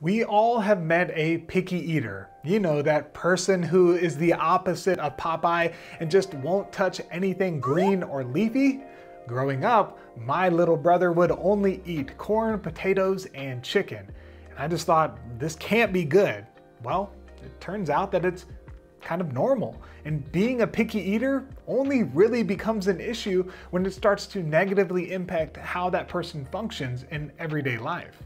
We all have met a picky eater. You know, that person who is the opposite of Popeye and just won't touch anything green or leafy. Growing up, my little brother would only eat corn, potatoes, and chicken. And I just thought, this can't be good. Well, it turns out that it's kind of normal. And being a picky eater only really becomes an issue when it starts to negatively impact how that person functions in everyday life.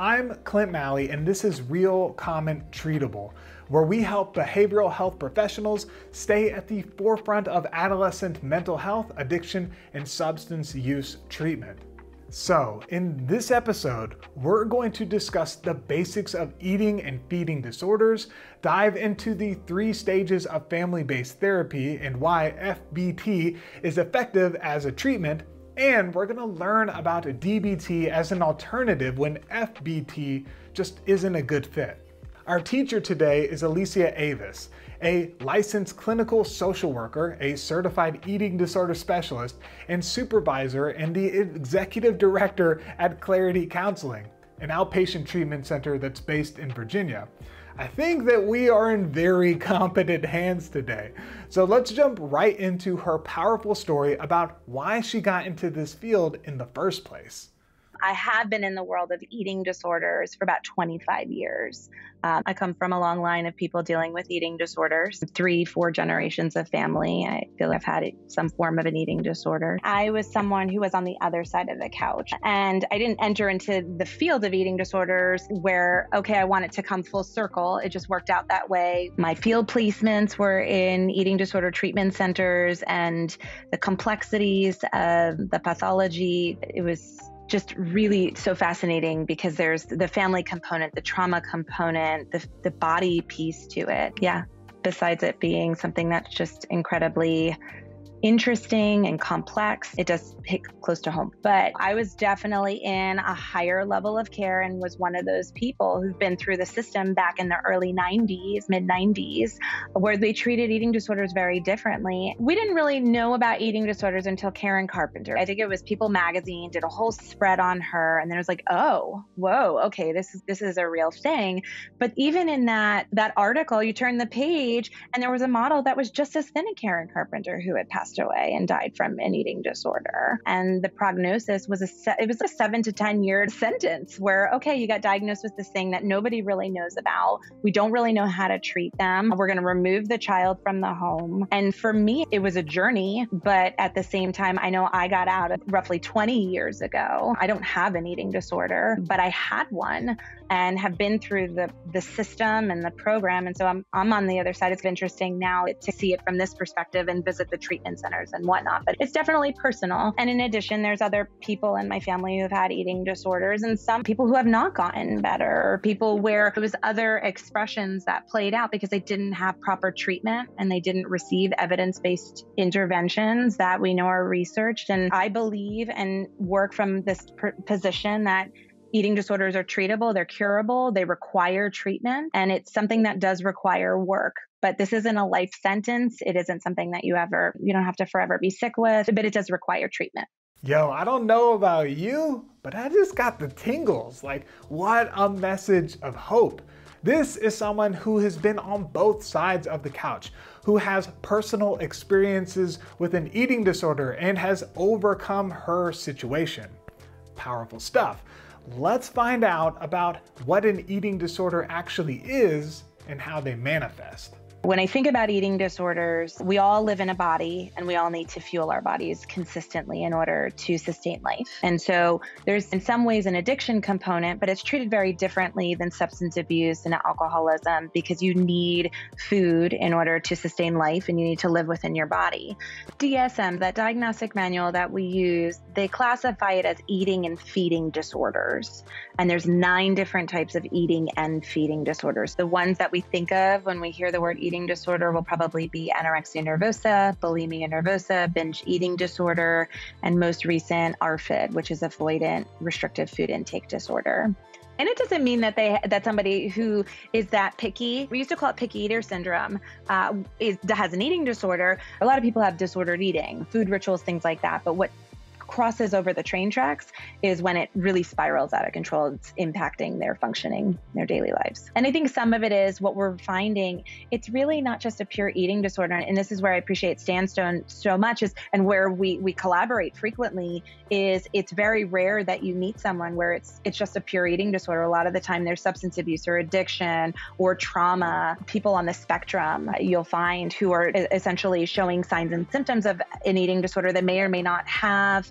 I'm Clint Malley, and this is Real Common Treatable, where we help behavioral health professionals stay at the forefront of adolescent mental health, addiction, and substance use treatment. So, in this episode, we're going to discuss the basics of eating and feeding disorders, dive into the three stages of family based therapy and why FBT is effective as a treatment, and we're gonna learn about DBT as an alternative when FBT just isn't a good fit. Our teacher today is Alicia Ayvas, a licensed clinical social worker, a certified eating disorder specialist, and supervisor and the executive director at Clarity Counseling, an outpatient treatment center that's based in Virginia. I think that we are in very competent hands today. So let's jump right into her powerful story about why she got into this field in the first place. I have been in the world of eating disorders for about 25 years. Um, I come from a long line of people dealing with eating disorders, three, four generations of family. I feel I've had some form of an eating disorder. I was someone who was on the other side of the couch, and I didn't enter into the field of eating disorders where, okay, I want it to come full circle. It just worked out that way. My field placements were in eating disorder treatment centers, and the complexities of the pathology, it was just really so fascinating because there's the family component, the trauma component, the, the body piece to it. Yeah. Besides it being something that's just incredibly interesting and complex, it does hit close to home. But I was definitely in a higher level of care and was one of those people who've been through the system back in the early 90s, mid 90s, where they treated eating disorders very differently. We didn't really know about eating disorders until Karen Carpenter. I think it was People magazine did a whole spread on her and then it was like, "Oh, whoa, okay, this is this is a real thing." But even in that that article, you turn the page and there was a model that was just as thin as Karen Carpenter who had passed passed away and died from an eating disorder. And the prognosis was a se- it was a seven to ten year sentence where okay, you got diagnosed with this thing that nobody really knows about. We don't really know how to treat them. We're going to remove the child from the home. And for me, it was a journey, but at the same time, I know I got out roughly 20 years ago. I don't have an eating disorder, but I had one and have been through the the system and the program. And so I'm I'm on the other side. It's interesting now to see it from this perspective and visit the treatment centers and whatnot but it's definitely personal. And in addition there's other people in my family who've had eating disorders and some people who have not gotten better or people where it was other expressions that played out because they didn't have proper treatment and they didn't receive evidence-based interventions that we know are researched. And I believe and work from this position that eating disorders are treatable, they're curable, they require treatment, and it's something that does require work. But this isn't a life sentence. It isn't something that you ever, you don't have to forever be sick with, but it does require treatment. Yo, I don't know about you, but I just got the tingles. Like, what a message of hope. This is someone who has been on both sides of the couch, who has personal experiences with an eating disorder and has overcome her situation. Powerful stuff let's find out about what an eating disorder actually is and how they manifest. When I think about eating disorders, we all live in a body and we all need to fuel our bodies consistently in order to sustain life. And so there's in some ways an addiction component, but it's treated very differently than substance abuse and alcoholism because you need food in order to sustain life and you need to live within your body. DSM, that diagnostic manual that we use, they classify it as eating and feeding disorders. And there's nine different types of eating and feeding disorders. The ones that we think of when we hear the word eating disorder will probably be anorexia nervosa, bulimia nervosa, binge eating disorder, and most recent ARFID, which is avoidant restrictive food intake disorder. And it doesn't mean that they that somebody who is that picky. We used to call it picky eater syndrome. Uh, is has an eating disorder. A lot of people have disordered eating, food rituals, things like that. But what crosses over the train tracks is when it really spirals out of control. It's impacting their functioning, their daily lives. And I think some of it is what we're finding. It's really not just a pure eating disorder. And this is where I appreciate Sandstone so much is and where we we collaborate frequently is it's very rare that you meet someone where it's it's just a pure eating disorder. A lot of the time there's substance abuse or addiction or trauma. People on the spectrum uh, you'll find who are essentially showing signs and symptoms of an eating disorder that may or may not have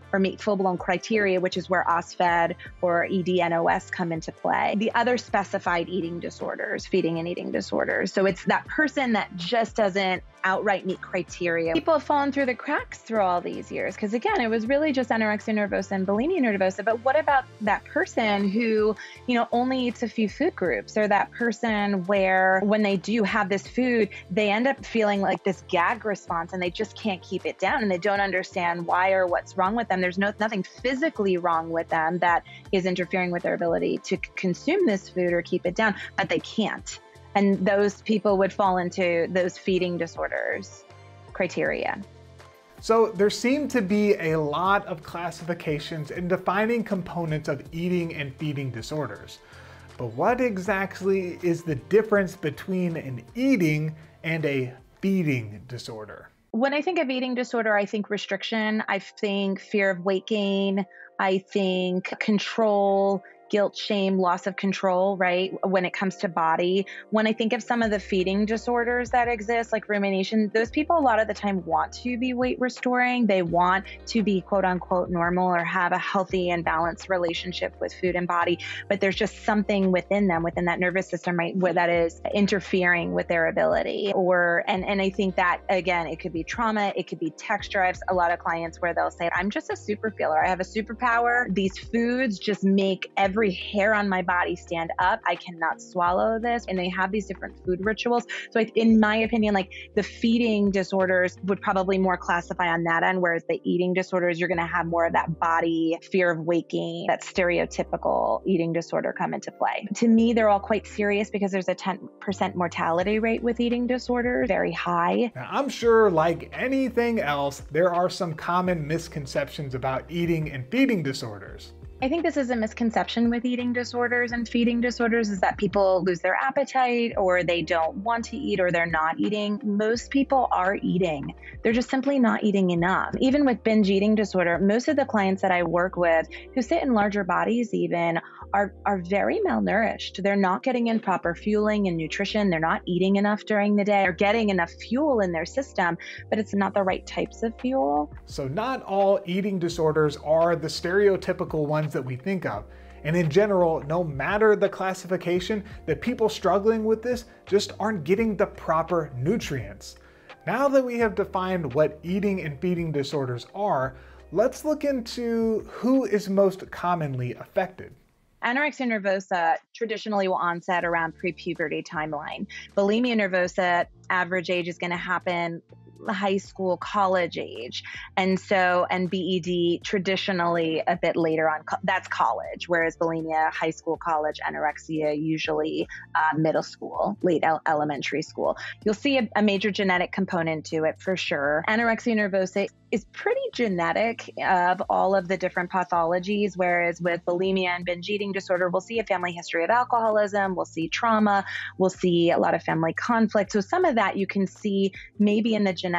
or meet full blown criteria, which is where OSFED or EDNOS come into play. The other specified eating disorders, feeding and eating disorders. So it's that person that just doesn't outright meet criteria. People have fallen through the cracks through all these years because, again, it was really just anorexia nervosa and bulimia nervosa. But what about that person who, you know, only eats a few food groups or that person where when they do have this food, they end up feeling like this gag response and they just can't keep it down and they don't understand why or what's wrong with them there's no nothing physically wrong with them that is interfering with their ability to consume this food or keep it down, but they can't. And those people would fall into those feeding disorders criteria. So there seem to be a lot of classifications and defining components of eating and feeding disorders. But what exactly is the difference between an eating and a feeding disorder? When I think of eating disorder, I think restriction, I think fear of weight gain, I think control, guilt, shame, loss of control, right? When it comes to body. When I think of some of the feeding disorders that exist, like rumination, those people a lot of the time want to be weight restoring. They want to be quote unquote normal or have a healthy and balanced relationship with food and body. But there's just something within them, within that nervous system, right, where that is interfering with their ability. Or, and, and I think that again, it could be trauma, it could be texture. I have a lot of clients where they'll say, I'm just a super feeler. I have a superpower. These foods just make every every hair on my body stand up. I cannot swallow this. And they have these different food rituals. So, in my opinion, like the feeding disorders would probably more classify on that end, whereas the eating disorders, you're going to have more of that body fear of waking, that stereotypical eating disorder come into play. To me, they're all quite serious because there's a 10% mortality rate with eating disorders, very high. Now, I'm sure, like anything else, there are some common misconceptions about eating and feeding disorders. I think this is a misconception with eating disorders and feeding disorders is that people lose their appetite or they don't want to eat or they're not eating. Most people are eating. They're just simply not eating enough. Even with binge eating disorder, most of the clients that I work with who sit in larger bodies even are are very malnourished. They're not getting in proper fueling and nutrition. They're not eating enough during the day. They're getting enough fuel in their system, but it's not the right types of fuel. So not all eating disorders are the stereotypical ones that we think of. And in general, no matter the classification, the people struggling with this just aren't getting the proper nutrients. Now that we have defined what eating and feeding disorders are, let's look into who is most commonly affected. Anorexia nervosa traditionally will onset around pre-puberty timeline. Bulimia nervosa average age is going to happen high school, college age. And so, and BED traditionally a bit later on, that's college, whereas bulimia, high school, college, anorexia, usually uh, middle school, late elementary school. You'll see a, a major genetic component to it for sure. Anorexia nervosa is pretty genetic of all of the different pathologies, whereas with bulimia and binge eating disorder, we'll see a family history of alcoholism, we'll see trauma, we'll see a lot of family conflict. So some of that you can see maybe in the genetic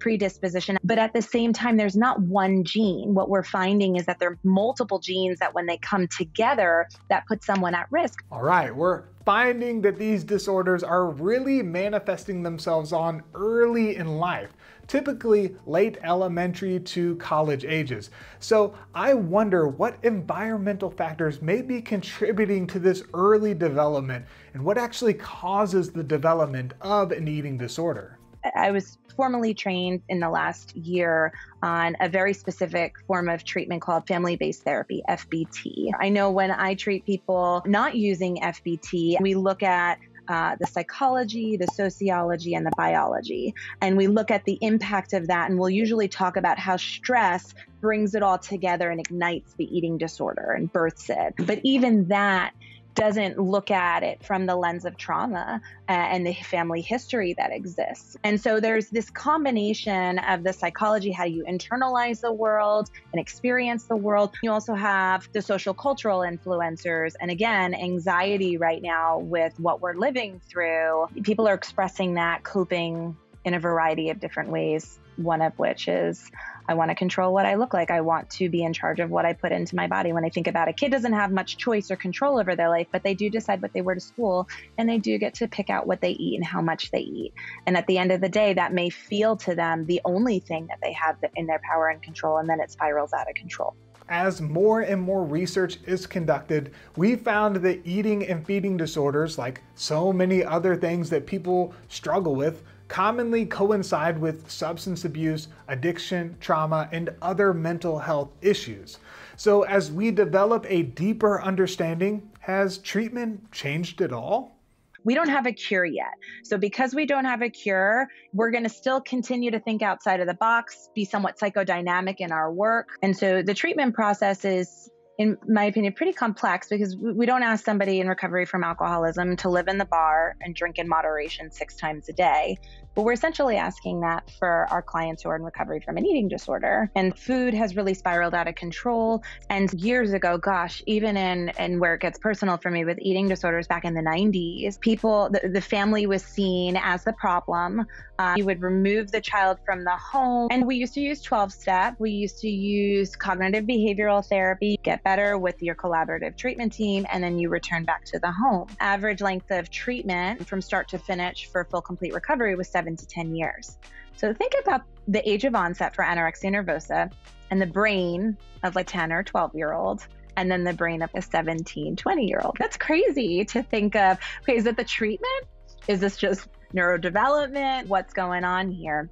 predisposition, but at the same time, there's not one gene. What we're finding is that there are multiple genes that when they come together, that put someone at risk. All right, we're finding that these disorders are really manifesting themselves on early in life typically late elementary to college ages. So I wonder what environmental factors may be contributing to this early development and what actually causes the development of an eating disorder. I was formally trained in the last year on a very specific form of treatment called family based therapy, FBT. I know when I treat people not using FBT, we look at uh, the psychology, the sociology, and the biology. And we look at the impact of that, and we'll usually talk about how stress brings it all together and ignites the eating disorder and births it. But even that, doesn't look at it from the lens of trauma uh, and the family history that exists. And so there's this combination of the psychology, how you internalize the world and experience the world. You also have the social cultural influencers. And again, anxiety right now with what we're living through. People are expressing that, coping in a variety of different ways, one of which is I want to control what I look like. I want to be in charge of what I put into my body. When I think about a kid doesn't have much choice or control over their life, but they do decide what they wear to school and they do get to pick out what they eat and how much they eat. And at the end of the day, that may feel to them the only thing that they have in their power and control, and then it spirals out of control. As more and more research is conducted, we found that eating and feeding disorders, like so many other things that people struggle with, commonly coincide with substance abuse, addiction, trauma, and other mental health issues. So, as we develop a deeper understanding, has treatment changed at all? We don't have a cure yet. So, because we don't have a cure, we're going to still continue to think outside of the box, be somewhat psychodynamic in our work. And so, the treatment process is in my opinion, pretty complex because we don't ask somebody in recovery from alcoholism to live in the bar and drink in moderation six times a day. But we're essentially asking that for our clients who are in recovery from an eating disorder. And food has really spiraled out of control. And years ago, gosh, even in, in where it gets personal for me with eating disorders back in the 90s, people, the, the family was seen as the problem. Um, you would remove the child from the home. And we used to use 12 step. We used to use cognitive behavioral therapy, get better with your collaborative treatment team, and then you return back to the home. Average length of treatment from start to finish for full complete recovery was seven to 10 years. So think about the age of onset for anorexia nervosa and the brain of like 10 or 12 year old and then the brain of a 17, 20 year old. That's crazy to think of. Okay, is it the treatment? Is this just neurodevelopment? What's going on here?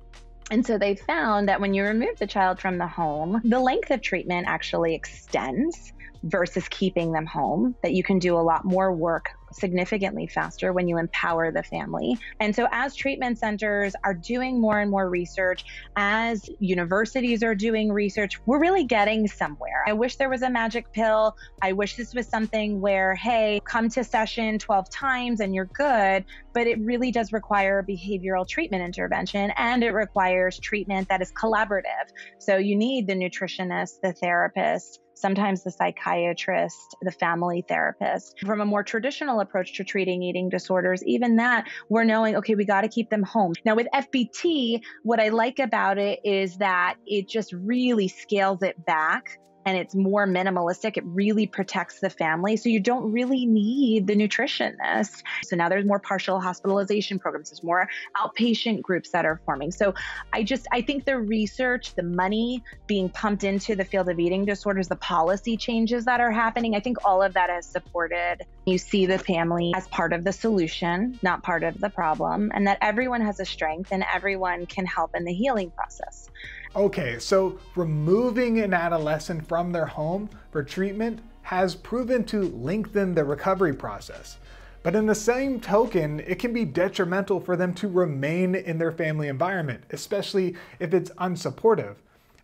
And so they found that when you remove the child from the home, the length of treatment actually extends versus keeping them home, that you can do a lot more work significantly faster when you empower the family. And so, as treatment centers are doing more and more research, as universities are doing research, we're really getting somewhere. I wish there was a magic pill. I wish this was something where, hey, come to session 12 times and you're good. But it really does require behavioral treatment intervention and it requires treatment that is collaborative. So, you need the nutritionist, the therapist, sometimes the psychiatrist, the family therapist. From a more traditional approach to treating eating disorders, even that, we're knowing, okay, we got to keep them home. Now, with FBT, what I like about it is that it just really scales it back and it's more minimalistic. It really protects the family. So you don't really need the nutritionist. So now there's more partial hospitalization programs, there's more outpatient groups that are forming. So I just, I think the research, the money being pumped into the field of eating disorders, the policy changes that are happening, I think all of that has supported. You see the family as part of the solution, not part of the problem, and that everyone has a strength and everyone can help in the healing process. Okay, so removing an adolescent from their home for treatment has proven to lengthen the recovery process. But in the same token, it can be detrimental for them to remain in their family environment, especially if it's unsupportive.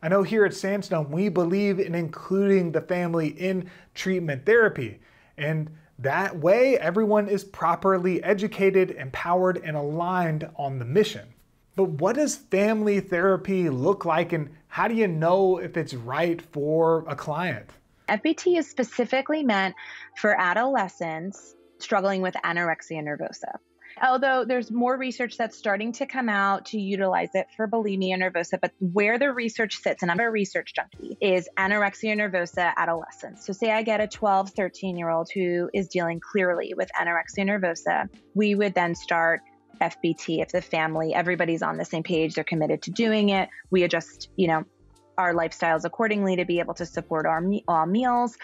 I know here at Sandstone, we believe in including the family in treatment therapy. And that way, everyone is properly educated, empowered, and aligned on the mission. But what does family therapy look like and how do you know if it's right for a client? FBT is specifically meant for adolescents struggling with anorexia nervosa. Although there's more research that's starting to come out to utilize it for bulimia nervosa, but where the research sits, and I'm a research junkie, is anorexia nervosa adolescents. So, say I get a 12, 13 year old who is dealing clearly with anorexia nervosa, we would then start FBT, if the family, everybody's on the same page, they're committed to doing it, we adjust, you know, our lifestyles accordingly to be able to support our, our meals.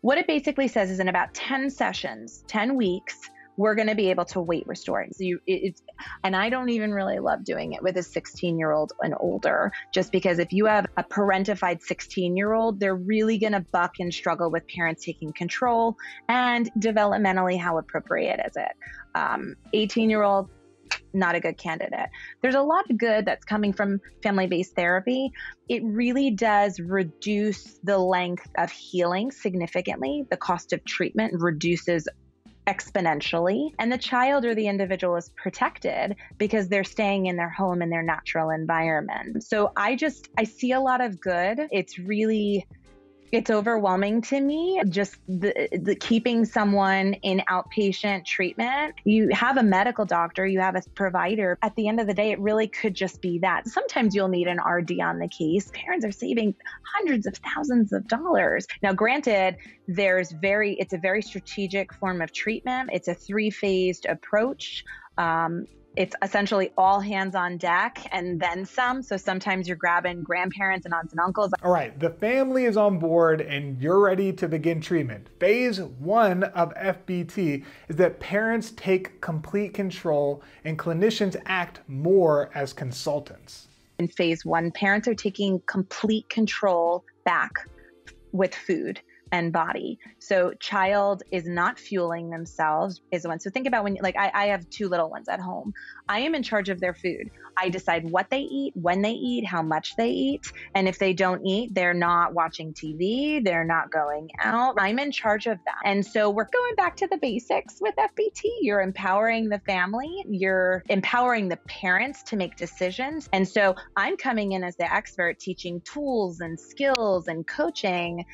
What it basically says is in about 10 sessions, 10 weeks, we're going to be able to weight restore. So you, it's, and I don't even really love doing it with a 16 year old and older, just because if you have a parentified 16 year old, they're really going to buck and struggle with parents taking control and developmentally, how appropriate is it? 18 um, year old, not a good candidate. There's a lot of good that's coming from family based therapy. It really does reduce the length of healing significantly. The cost of treatment reduces exponentially and the child or the individual is protected because they're staying in their home in their natural environment. So I just I see a lot of good. It's really it's overwhelming to me just the, the keeping someone in outpatient treatment. You have a medical doctor you have a provider. At the end of the day it really could just be that. Sometimes you'll need an rd on the case. Parents are saving hundreds of thousands of dollars. Now granted there's very it's a very strategic form of treatment. It's a three phased approach. Um, it's essentially all hands on deck and then some. So sometimes you're grabbing grandparents and aunts and uncles. All right, the family is on board and you're ready to begin treatment. Phase one of FBT is that parents take complete control and clinicians act more as consultants. In phase one, parents are taking complete control back with food and body. So child is not fueling themselves is one. So think about when like I, I have two little ones at home. I am in charge of their food. I decide what they eat, when they eat, how much they eat. And if they don't eat, they're not watching TV, they're not going out. I'm in charge of that. And so we're going back to the basics with FBT. You're empowering the family, you're empowering the parents to make decisions. And so I'm coming in as the expert teaching tools and skills and coaching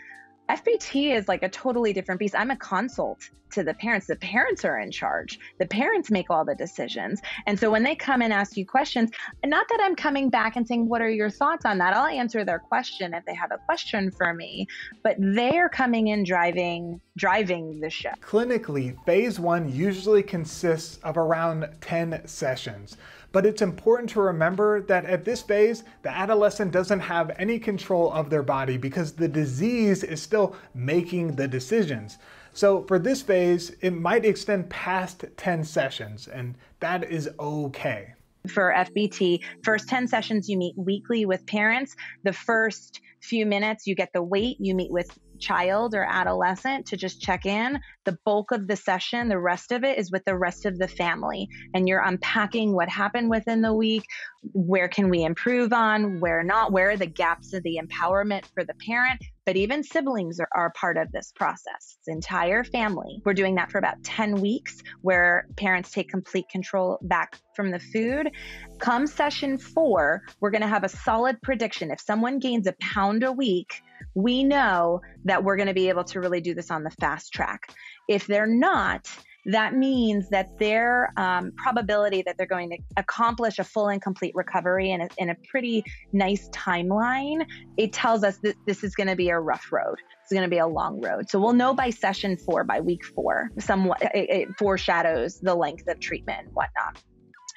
FBT is like a totally different beast. I'm a consult to the parents. The parents are in charge. The parents make all the decisions. And so when they come and ask you questions, not that I'm coming back and saying, What are your thoughts on that? I'll answer their question if they have a question for me. But they're coming in driving driving the show. Clinically, phase one usually consists of around 10 sessions. But it's important to remember that at this phase, the adolescent doesn't have any control of their body because the disease is still making the decisions. So for this phase, it might extend past 10 sessions, and that is okay. For FBT, first 10 sessions you meet weekly with parents. The first few minutes you get the weight, you meet with child or adolescent to just check in. The bulk of the session, the rest of it is with the rest of the family. And you're unpacking what happened within the week. Where can we improve on? Where not? Where are the gaps of the empowerment for the parent? But even siblings are, are part of this process. It's entire family. We're doing that for about 10 weeks where parents take complete control back from the food. Come session four, we're going to have a solid prediction. If someone gains a pound a week, we know that we're going to be able to really do this on the fast track. If they're not, that means that their um, probability that they're going to accomplish a full and complete recovery in a, in a pretty nice timeline, it tells us that this is going to be a rough road. It's going to be a long road. So we'll know by session four, by week four, somewhat it, it foreshadows the length of treatment and whatnot.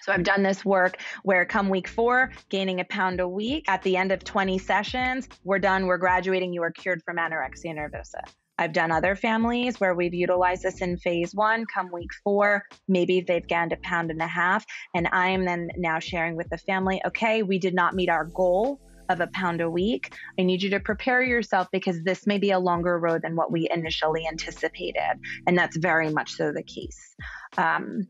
So I've done this work where come week four, gaining a pound a week. At the end of 20 sessions, we're done, we're graduating, you are cured from anorexia nervosa. I've done other families where we've utilized this in phase one. Come week four, maybe they've gained a pound and a half. And I am then now sharing with the family, okay, we did not meet our goal of a pound a week. I need you to prepare yourself because this may be a longer road than what we initially anticipated. And that's very much so the case. Um,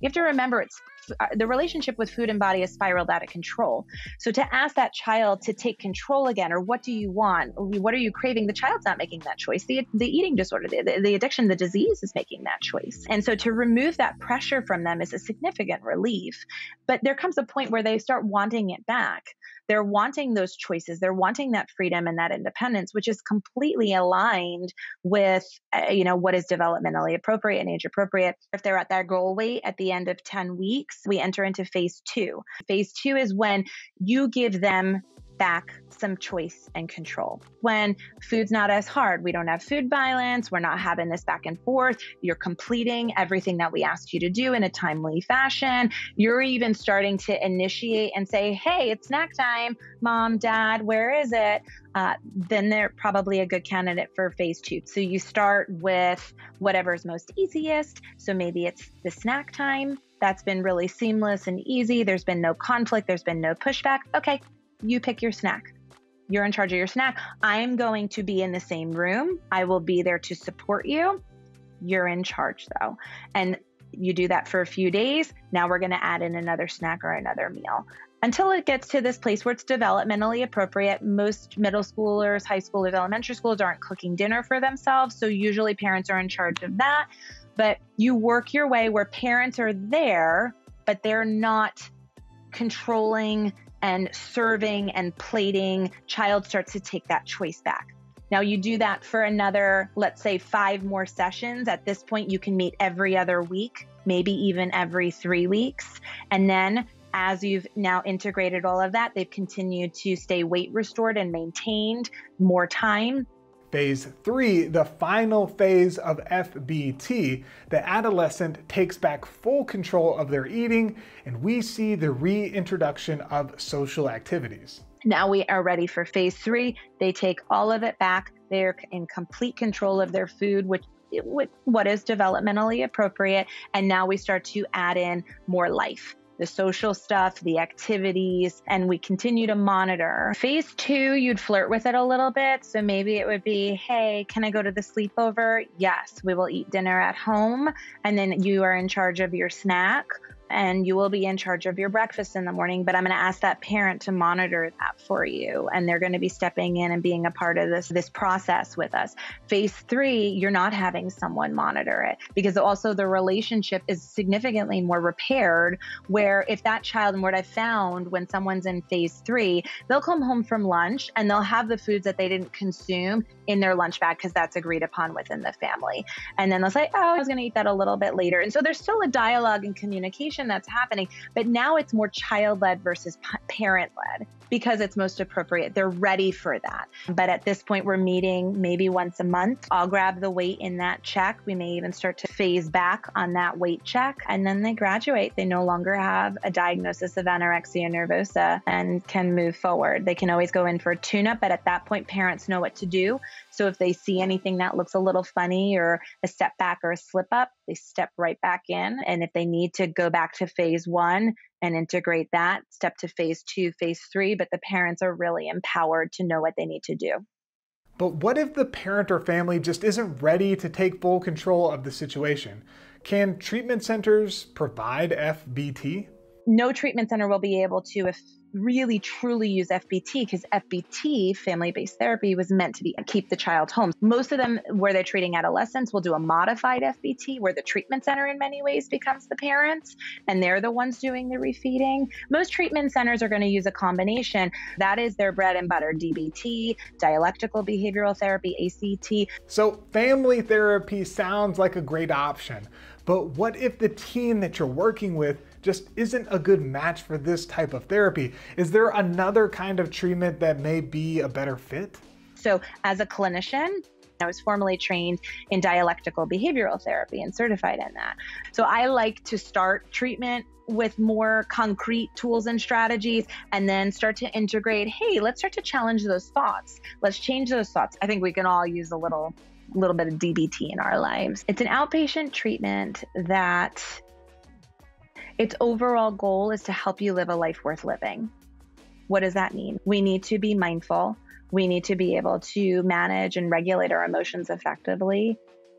you have to remember it's uh, the relationship with food and body is spiraled out of control. So to ask that child to take control again, or what do you want? What are you craving? The child's not making that choice. The, the eating disorder, the, the addiction, the disease is making that choice. And so to remove that pressure from them is a significant relief. But there comes a point where they start wanting it back they're wanting those choices they're wanting that freedom and that independence which is completely aligned with uh, you know what is developmentally appropriate and age appropriate if they're at their goal weight at the end of 10 weeks we enter into phase 2 phase 2 is when you give them back some choice and control. When food's not as hard, we don't have food violence, we're not having this back and forth, you're completing everything that we asked you to do in a timely fashion. You're even starting to initiate and say, hey, it's snack time, mom, dad, where is it? Uh, then they're probably a good candidate for phase two. So you start with whatever's most easiest. So maybe it's the snack time. That's been really seamless and easy. There's been no conflict. There's been no pushback. Okay, you pick your snack. You're in charge of your snack. I'm going to be in the same room. I will be there to support you. You're in charge though. And you do that for a few days. Now we're going to add in another snack or another meal until it gets to this place where it's developmentally appropriate. Most middle schoolers, high schoolers, elementary schoolers aren't cooking dinner for themselves. So usually parents are in charge of that. but you work your way where parents are there, but they're not controlling and serving and plating. Child starts to take that choice back. Now, you do that for another, let's say, five more sessions. At this point, you can meet every other week, maybe even every three weeks. And then as you've now integrated all of that, they've continued to stay weight restored and maintained more time. Phase three, the final phase of FBT, the adolescent takes back full control of their eating, and we see the reintroduction of social activities. Now we are ready for phase three. They take all of it back. They're in complete control of their food, which what is developmentally appropriate. And now we start to add in more life the social stuff, the activities, and we continue to monitor. Phase two, you'd flirt with it a little bit. So maybe it would be, hey, can I go to the sleepover? Yes, we will eat dinner at home. And then you are in charge of your snack and you will be in charge of your breakfast in the morning. But I'm going to ask that parent to monitor that for you. And they're going to be stepping in and being a part of this, this process with us. Phase three, you're not having someone monitor it because also the relationship is significantly more repaired. Where if that child, and what I found when someone's in phase three, they'll come home from lunch and they'll have the foods that they didn't consume in their lunch bag because that's agreed upon within the family. And then they'll say, Oh, I was going to eat that a little bit later. And so there's still a dialogue and communication that's happening, but now it's more child led versus parent led because it's most appropriate. They're ready for that. But at this point, we're meeting maybe once a month. I'll grab the weight in that check. We may even start to phase back on that weight check. And then they graduate. They no longer have a diagnosis of anorexia nervosa and can move forward. They can always go in for a tune up, but at that point, parents know what to do. So if they see anything that looks a little funny or a step back or a slip up, they step right back in. And if they need to go back to phase one, and integrate that step to phase two, phase three, but the parents are really empowered to know what they need to do. But what if the parent or family just isn't ready to take full control of the situation? Can treatment centers provide FBT? No treatment center will be able to if really truly use FBT because FBT, family based therapy, was meant to be keep the child home. Most of them, where they're treating adolescents, will do a modified FBT where the treatment center, in many ways, becomes the parents and they're the ones doing the refeeding. Most treatment centers are going to use a combination. That is their bread and butter DBT, dialectical behavioral therapy, ACT. So, family therapy sounds like a great option. But what if the teen that you're working with just isn't a good match for this type of therapy. Is there another kind of treatment that may be a better fit? So, as a clinician, I was formally trained in dialectical behavioral therapy and certified in that. So I like to start treatment with more concrete tools and strategies and then start to integrate, hey, let's start to challenge those thoughts. Let's change those thoughts. I think we can all use a little little bit of DBT in our lives. It's an outpatient treatment that its overall goal is to help you live a life worth living. What does that mean? We need to be mindful. We need to be able to manage and regulate our emotions effectively.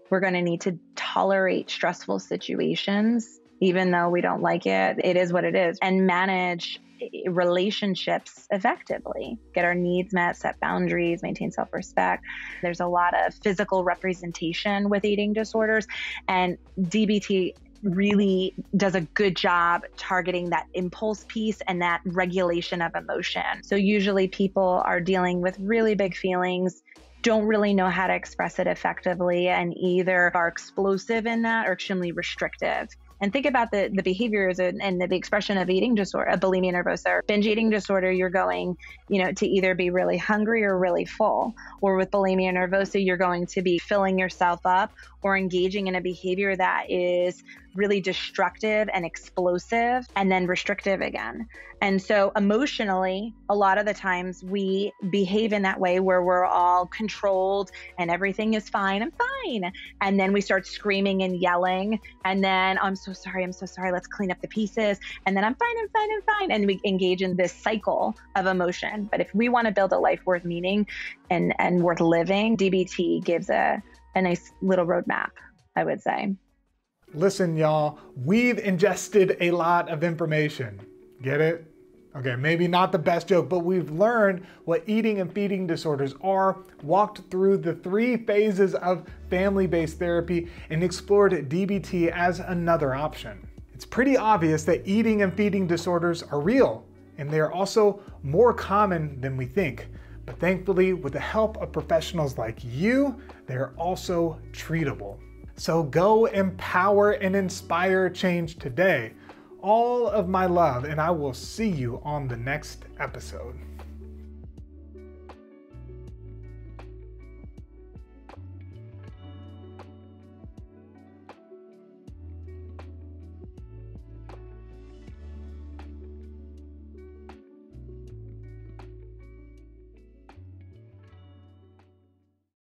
We're going to need to tolerate stressful situations, even though we don't like it. It is what it is, and manage eh, relationships effectively, get our needs met, set boundaries, maintain self respect. There's a lot of physical representation with eating disorders, and DBT really does a good job targeting that impulse piece and that regulation of emotion. So, usually, people are dealing with really big feelings. Don't really know how to express it effectively and either are explosive in that or extremely restrictive. And think about the, the behaviors and, and the, the expression of eating disorder, of bulimia nervosa or binge eating disorder. You're going, you know, to either be really hungry or really full. Or with bulimia nervosa, you're going to be filling yourself up or engaging in a behavior that is really destructive and explosive and then restrictive again. And so emotionally, a lot of the times we behave in that way where we're all controlled and everything is fine. I'm fine. And then we start screaming and yelling. And then I'm so sorry. I'm so sorry. Let's clean up the pieces. And then I'm fine. I'm fine. I'm fine. And we engage in this cycle of emotion. But if we want to build a life worth meaning and, and worth living, DBT gives a, a nice little roadmap, I would say. Listen, y'all, we've ingested a lot of information. Get it? Okay, maybe not the best joke, but we've learned what eating and feeding disorders are, walked through the three phases of family based therapy, and explored DBT as another option. It's pretty obvious that eating and feeding disorders are real, and they are also more common than we think. But thankfully, with the help of professionals like you, they're also treatable. So go empower and inspire change today. All of my love, and I will see you on the next episode.